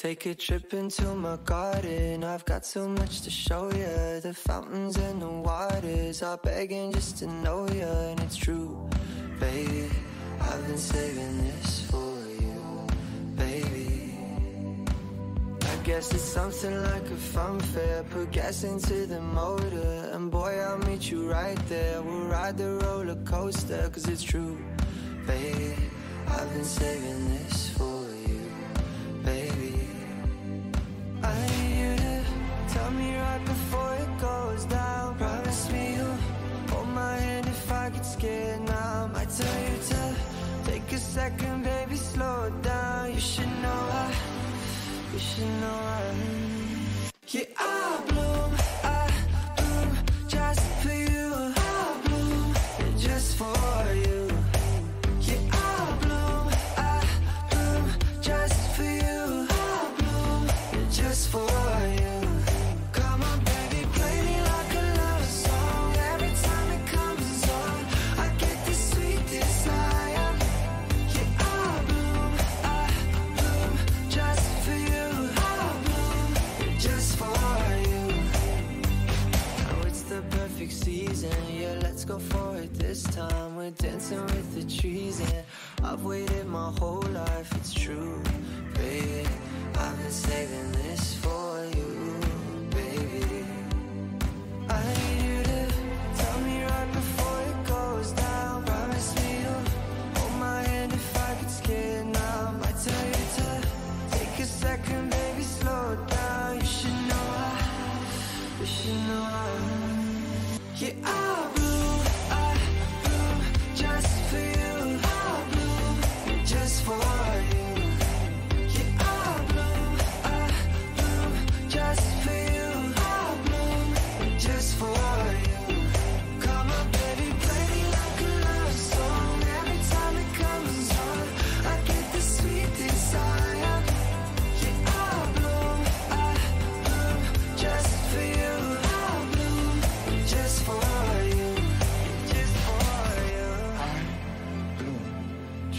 Take a trip into my garden. I've got so much to show you. The fountains and the waters are begging just to know you. And it's true, baby. I've been saving this for you, baby. I guess it's something like a fun fair. Put gas into the motor. And boy, I'll meet you right there. We'll ride the roller coaster. Cause it's true, baby. I've been saving take a second, baby, slow it down. You should know I, you should know I. Yeah, I Dancing with the trees, and I've waited my whole life, it's true, baby. I've been saving this for you, baby. I need you to tell me right before it goes down. Promise me you'll hold my hand if I get scared now. I tell you to take a second, baby, slow down. You should know I, you should know I. Yeah, I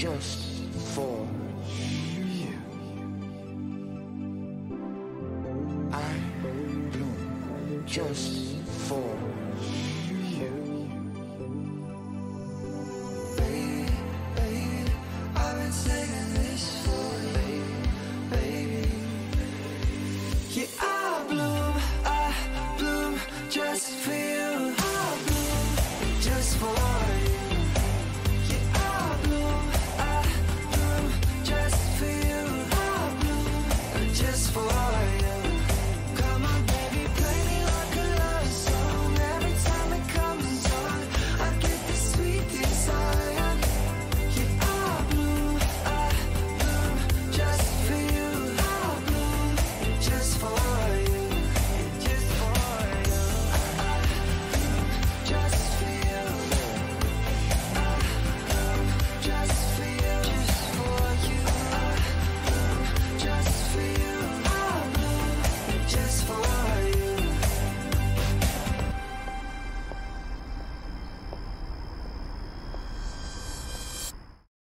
just for you. I bloom just for